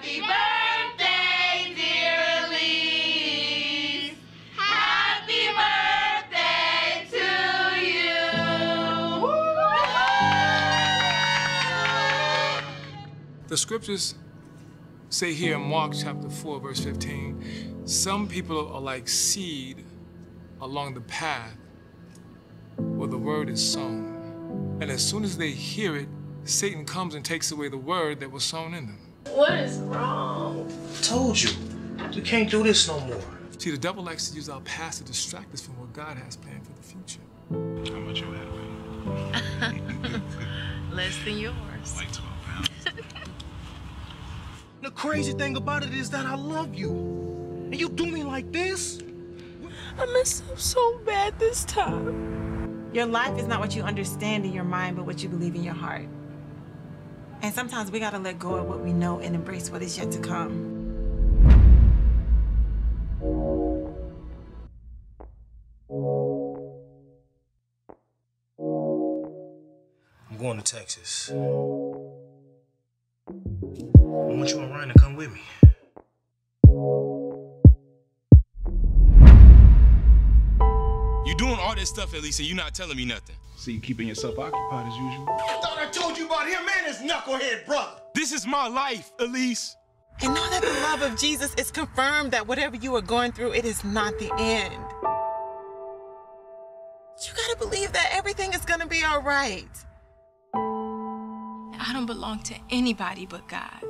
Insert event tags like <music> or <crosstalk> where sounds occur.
Happy birthday, dear Elise. Happy birthday to you. The scriptures say here in Mark chapter 4, verse 15, some people are like seed along the path where the word is sown. And as soon as they hear it, Satan comes and takes away the word that was sown in them. What is wrong? Told you. We can't do this no more. See, the devil likes to use our past to distract us from what God has planned for the future. How much you had, <laughs> Less than yours. Like 12 pounds. The crazy thing about it is that I love you. And you do me like this? I messed up so bad this time. Your life is not what you understand in your mind, but what you believe in your heart. And sometimes we gotta let go of what we know and embrace what is yet to come. I'm going to Texas. I want you and Ryan to come with me. You're doing all this stuff, Elise, and you not telling me nothing. So you keeping yourself occupied as usual? Thought I told you about him and his knucklehead brother. This is my life, Elise. And know that the love of Jesus is confirmed that whatever you are going through, it is not the end. You gotta believe that everything is gonna be all right. I don't belong to anybody but God.